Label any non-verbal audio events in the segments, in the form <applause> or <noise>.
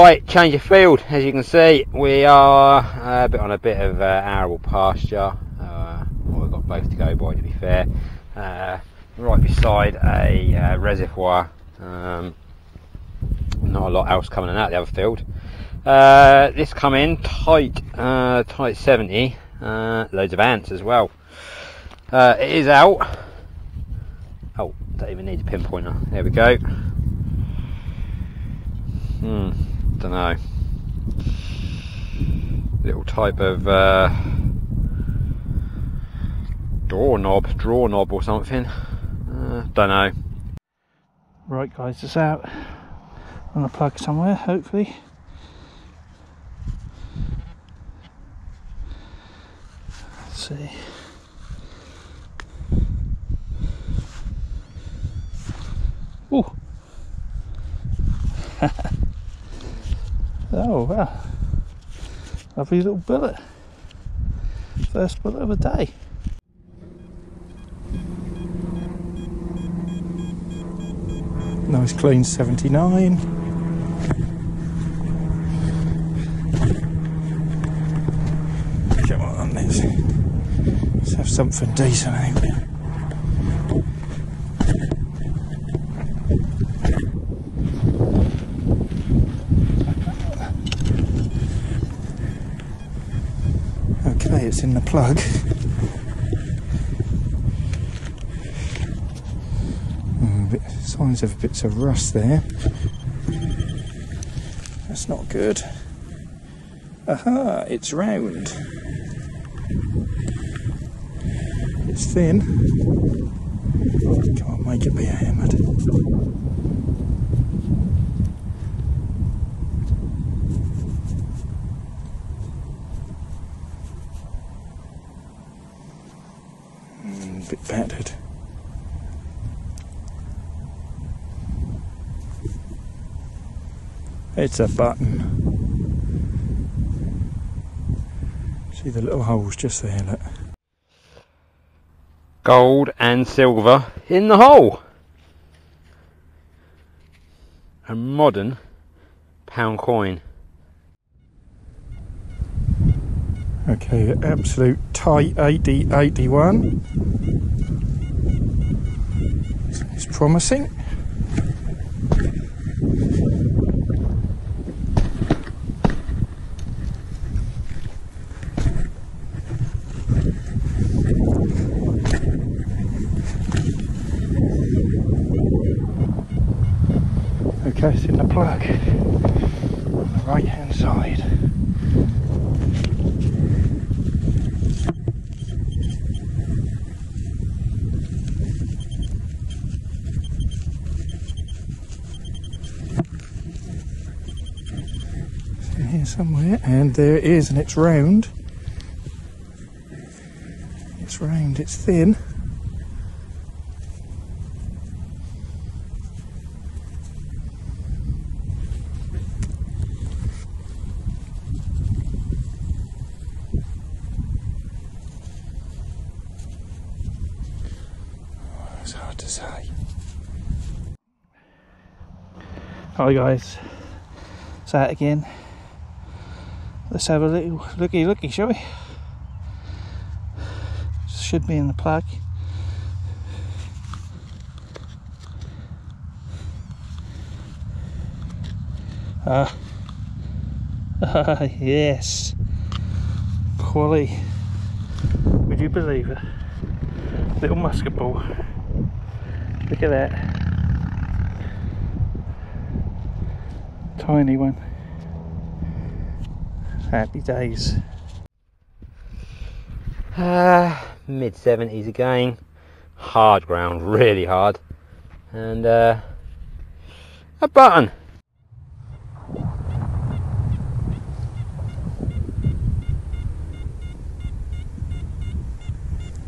Right, change of field. As you can see, we are uh, a bit on a bit of uh, arable pasture. Uh, well, we've got both to go by, to be fair. Uh, right beside a uh, reservoir. Um, not a lot else coming out the other field. Uh, this come in tight, tight 70. Uh, loads of ants as well. It is out. Oh, don't even need a pinpointer. There we go. Hmm, don't know. Little type of uh, doorknob, draw knob or something. Uh, don't know. Right guys, it's out on a plug somewhere, hopefully. Let's see. Oh. <laughs> oh wow. Lovely little bullet. First bullet of the day. Nice clean 79. Come on, let's, let's have something decent out it's in the plug. Mm, bit, signs of bits of rust there. That's not good. Aha, it's round. It's thin. On, make it be a hammered. Mm, a bit battered. It's a button. See the little holes just there, look. Gold and silver in the hole. A modern pound coin. Okay, absolute tight 80 81. It's promising. In the plug on the right hand side. Here somewhere, and there it is, and it's round. It's round, it's thin. It's hard to say. Hi guys, it's out again. Let's have a little looky looky, shall we? Should be in the plug. Ah, ah <laughs> yes, quality. Would you believe it? Little musket ball. Look at that. Tiny one. Happy days. Uh, mid 70s again. Hard ground, really hard. And uh, a button.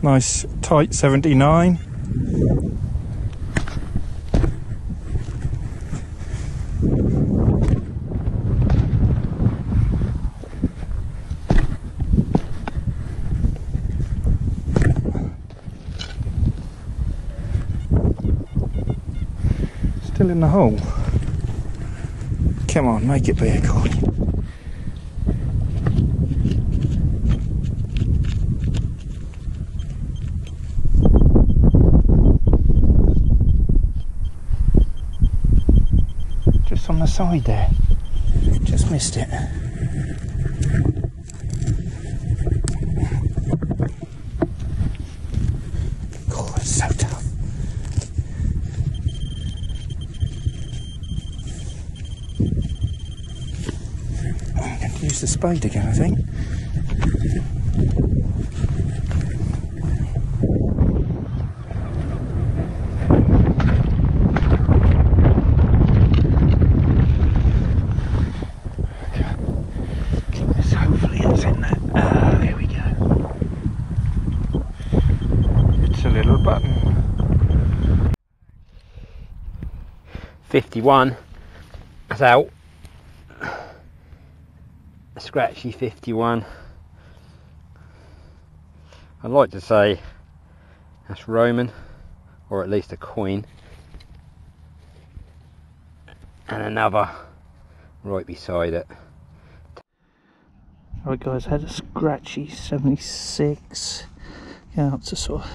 Nice tight 79. Still in the hole. Come on, make it be a coin. Just on the side there. Just missed it. Use the spade again, I think. Yes, hopefully it's in there. Ah, there we go. It's a little button. 51. That's out. Scratchy 51. I'd like to say that's Roman, or at least a coin. And another right beside it. Alright guys, had a scratchy 76, going up to sort of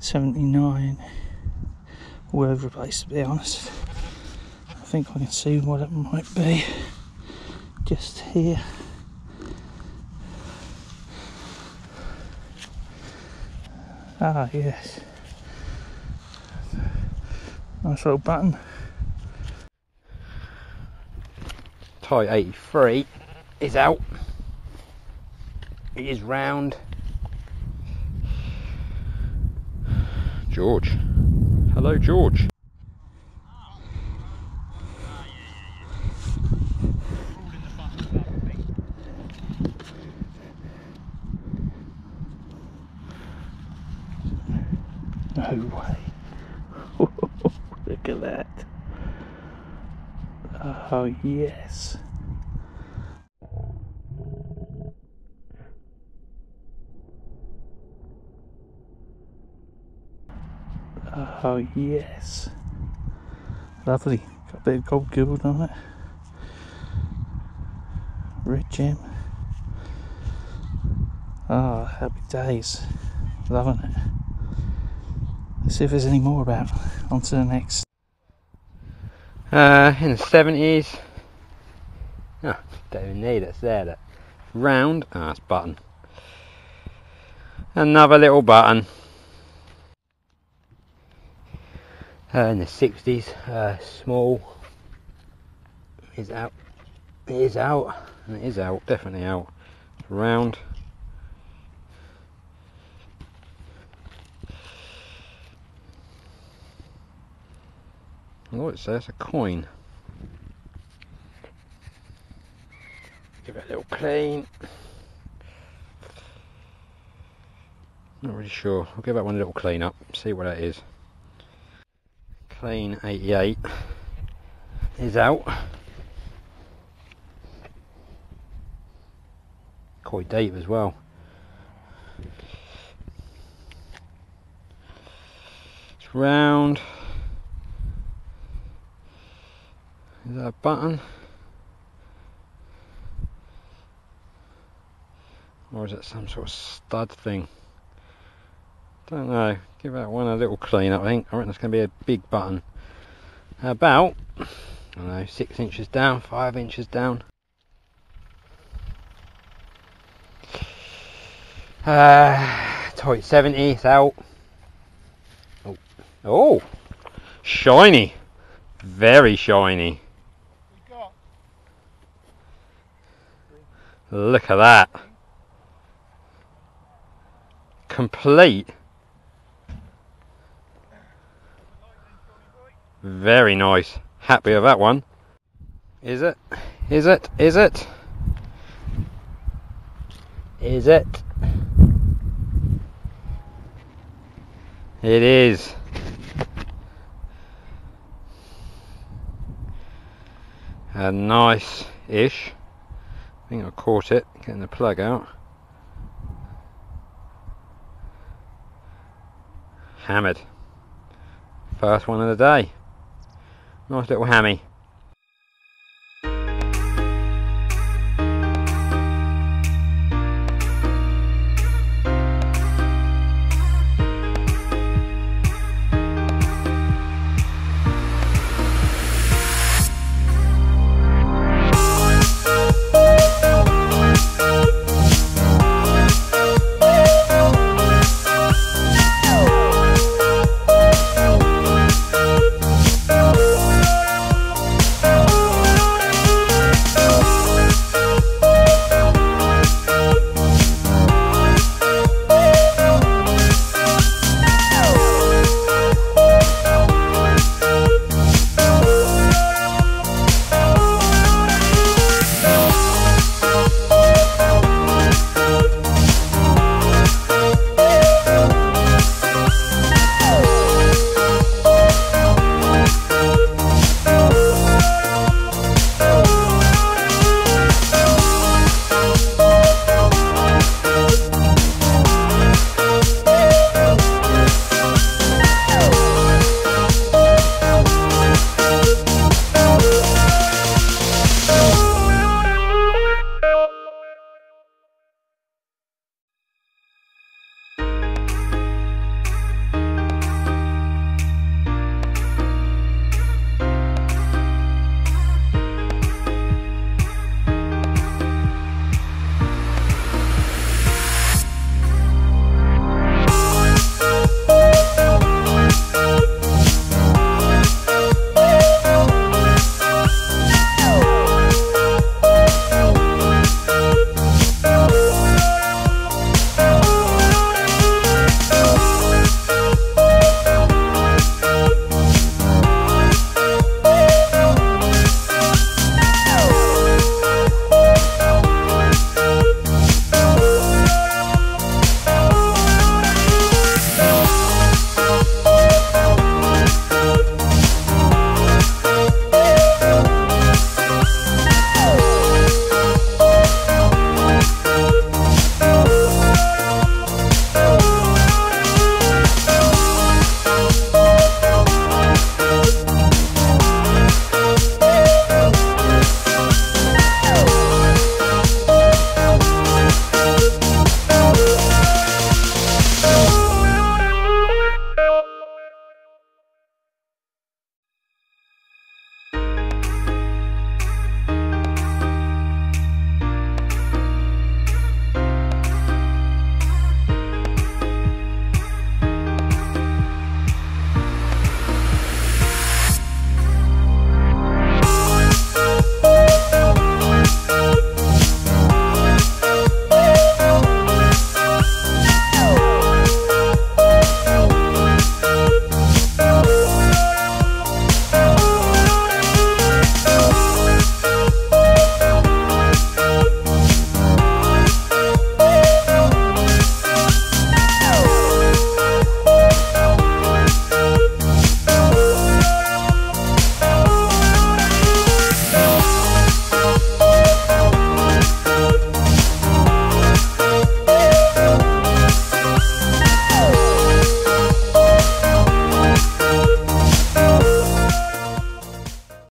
79, all over to be honest. I think I can see what it might be just here. Ah yes. Nice little button. Tie 83 is out. It is round. George. Hello, George. No way. Look at that. Oh, yes. Oh, yes. Lovely. Got a bit of gold gilt on it. Red gem. Ah, happy days. Loving it. Let's see if there's any more about. On to the next. Uh, in the 70s. Oh, don't even need it, it's there. That round. Ah, it's button. Another little button. Uh, in the 60s, uh, small is out. It is out, and it is out, definitely out. Round. Oh, it says a coin. Give it a little clean. Not really sure. I'll give that one a little clean up, see what that is. Clean 88 is out. Quite deep as well. It's round. Is that button? Or is it some sort of stud thing? Don't know. Give that one a little clean up, I think. I reckon it's going to be a big button. About, I don't know, six inches down, five inches down. Uh, tight 70, it's out. Oh, oh, shiny. Very shiny. Look at that. Complete. Very nice. Happy with that one. Is it? Is it? Is it? Is it? It is. A nice-ish. I think I caught it, getting the plug out. Hammered. First one of the day. Nice little hammy.